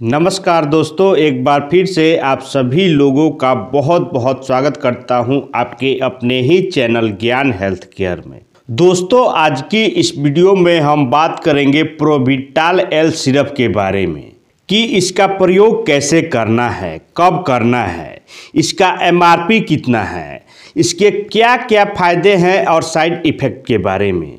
नमस्कार दोस्तों, एक बार फिर से आप सभी लोगों का बहुत बहुत स्वागत करता हूँ आपके अपने ही चैनल ज्ञान हेल्थ केयर में। दोस्तों, आज की इस वीडियो में हम बात करेंगे प्रोविटाल एल सिरप के बारे में, कि इसका प्रयोग कैसे करना है, कब करना है, इसका एमआरपी कितना है, इसके क्या क्या फ़ायदे हैं और साइड इफ़ेक्ट के बारे में।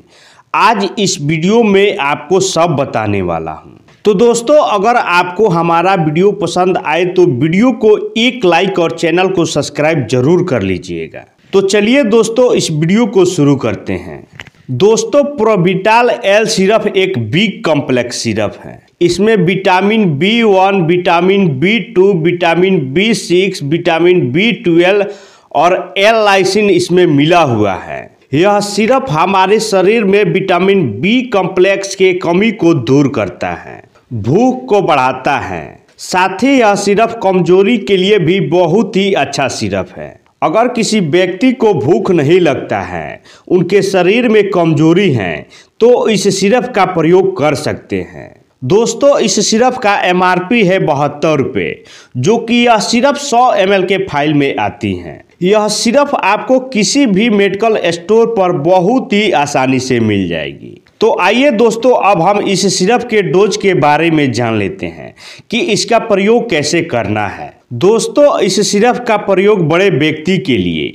आज इस वीडियो में आपको सब बताने वाला हूँ। तो दोस्तों, अगर आपको हमारा वीडियो पसंद आए तो वीडियो को एक लाइक और चैनल को सब्सक्राइब ज़रूर कर लीजिएगा। तो चलिए दोस्तों, इस वीडियो को शुरू करते हैं। दोस्तों प्रोविटाल एल सिरप एक बी कॉम्प्लेक्स सिरप है। इसमें vitamin B one vitamin B two vitamin B six vitamin B twelve और एल लाइसिन इसमें मिला हुआ है। यह सिरप हमारे शरीर में विटामिन बी कॉम्प्लेक्स के कमी को दूर करता है। भूख को बढ़ाता है। साथ ही यह सिरप कमज़ोरी के लिए भी बहुत ही अच्छा सिरप है। अगर किसी व्यक्ति को भूख नहीं लगता है, उनके शरीर में कमज़ोरी है तो इस सिरप का प्रयोग कर सकते हैं। दोस्तों, इस सिरप का एमआरपी है बहत्तर रुपये जो कि यह सिरप 100 एम के फ़ाइल में आती हैं। यह सिरप आपको किसी भी मेडिकल स्टोर पर बहुत ही आसानी से मिल जाएगी। तो आइए दोस्तों, अब हम इस सिरप के डोज के बारे में जान लेते हैं कि इसका प्रयोग कैसे करना है। दोस्तों, इस सिरप का प्रयोग बड़े व्यक्ति के लिए।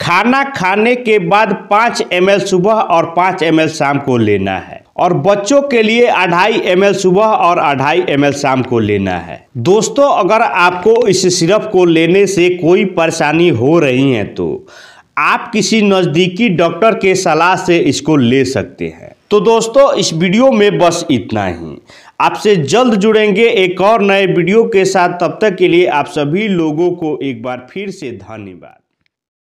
खाना खाने के बाद पाँच एम सुबह और पाँच एम शाम को लेना है और बच्चों के लिए अढ़ाई एम सुबह और अढ़ाई एम शाम को लेना है। दोस्तों, अगर आपको इस सिरप को लेने से कोई परेशानी हो रही है तो आप किसी नज़दीकी डॉक्टर के सलाह से इसको ले सकते हैं। तो दोस्तों, इस वीडियो में बस इतना ही। आपसे जल्द जुड़ेंगे एक और नए वीडियो के साथ। तब तक के लिए आप सभी लोगों को एक बार फिर से धन्यवाद।